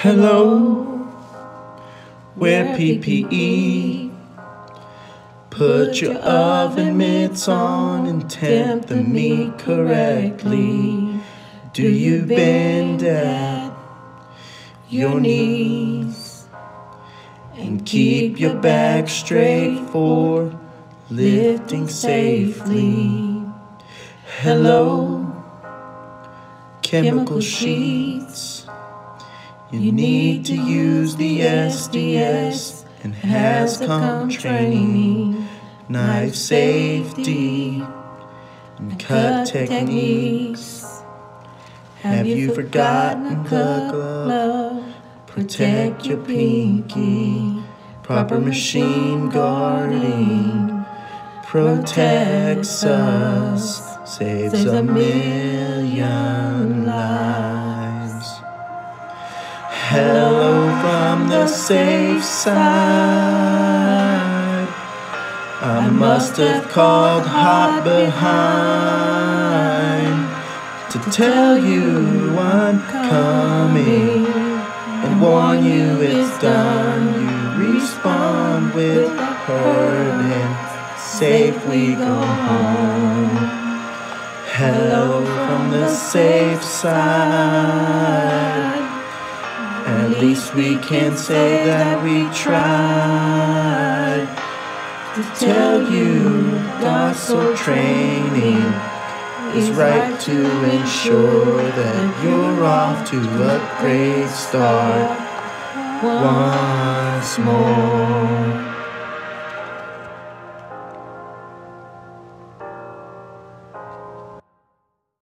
Hello, wear PPE. Put your oven mitts on and temp the meat correctly. Do you bend at your knees? And keep your back straight for lifting safely. Hello, chemical sheets. You need to use the SDS and HazCom training, knife safety and cut techniques. Have you forgotten the glove? Protect your pinky. Proper machine guarding protects us, saves a million lives. Hello from the safe side. I must have called hot behind to tell you I'm coming and warn you it's done. You respond with hurt and safe we go home. Hello from the safe side. At least we can say that we tried to tell you docile training is right to ensure that you're off to a great start once more.